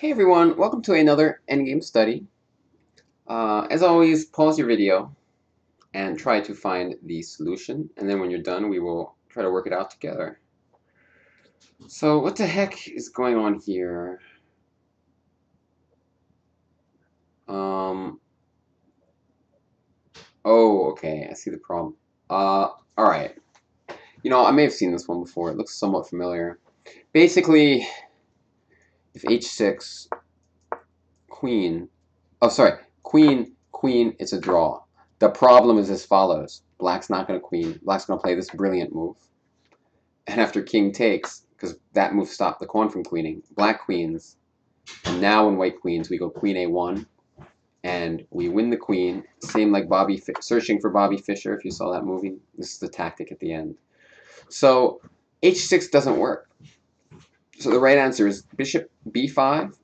Hey everyone, welcome to another endgame study. Uh, as always, pause your video and try to find the solution, and then when you're done, we will try to work it out together. So what the heck is going on here? Um, oh, okay, I see the problem. Uh, alright. You know, I may have seen this one before. It looks somewhat familiar. Basically, if h6, queen, oh, sorry, queen, queen, it's a draw. The problem is as follows. Black's not going to queen. Black's going to play this brilliant move. And after king takes, because that move stopped the pawn from queening, black queens. And now when white queens, we go queen a1. And we win the queen. Same like Bobby, searching for Bobby Fischer, if you saw that movie. This is the tactic at the end. So h6 doesn't work. So the right answer is bishop b5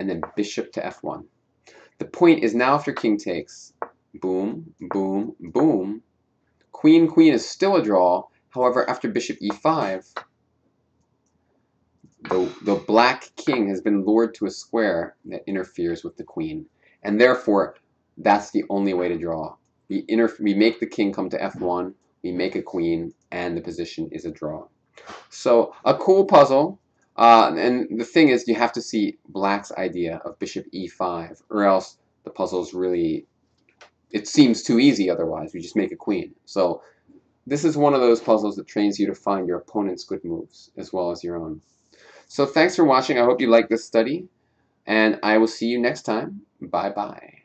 and then bishop to f1. The point is now after king takes, boom, boom, boom, queen, queen is still a draw. However, after bishop e5, the, the black king has been lured to a square that interferes with the queen. And therefore, that's the only way to draw. We, we make the king come to f1, we make a queen, and the position is a draw. So a cool puzzle uh, and the thing is, you have to see black's idea of bishop e5, or else the puzzle is really, it seems too easy otherwise. We just make a queen. So this is one of those puzzles that trains you to find your opponent's good moves, as well as your own. So thanks for watching. I hope you like this study, and I will see you next time. Bye-bye.